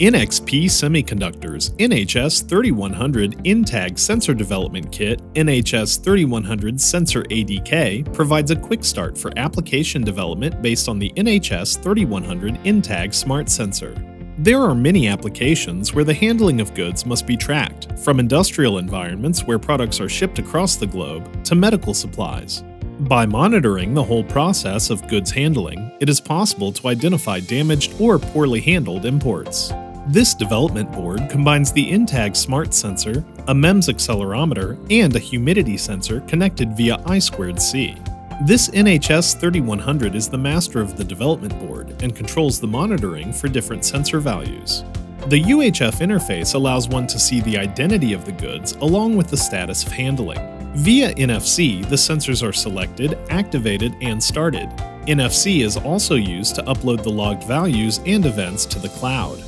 NXP Semiconductors NHS 3100 NTAG Sensor Development Kit NHS 3100 Sensor ADK provides a quick start for application development based on the NHS 3100 NTAG Smart Sensor. There are many applications where the handling of goods must be tracked, from industrial environments where products are shipped across the globe to medical supplies. By monitoring the whole process of goods handling, it is possible to identify damaged or poorly handled imports. This development board combines the NTAG Smart Sensor, a MEMS accelerometer, and a humidity sensor connected via I2C. This NHS 3100 is the master of the development board and controls the monitoring for different sensor values. The UHF interface allows one to see the identity of the goods along with the status of handling. Via NFC, the sensors are selected, activated, and started. NFC is also used to upload the logged values and events to the cloud.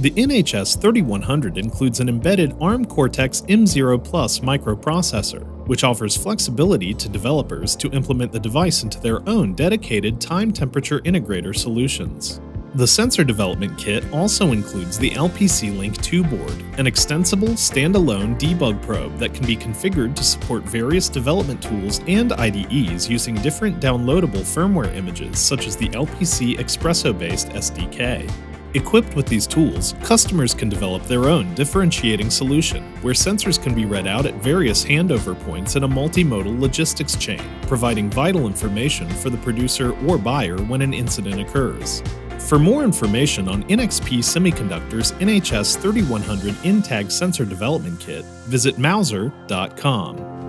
The NHS 3100 includes an embedded ARM Cortex M0 Plus microprocessor, which offers flexibility to developers to implement the device into their own dedicated time temperature integrator solutions. The sensor development kit also includes the LPC Link 2 board, an extensible standalone debug probe that can be configured to support various development tools and IDEs using different downloadable firmware images such as the LPCXpresso based SDK. Equipped with these tools, customers can develop their own differentiating solution, where sensors can be read out at various handover points in a multimodal logistics chain, providing vital information for the producer or buyer when an incident occurs. For more information on NXP Semiconductors NHS 3100 NTAG Sensor Development Kit, visit Mouser.com.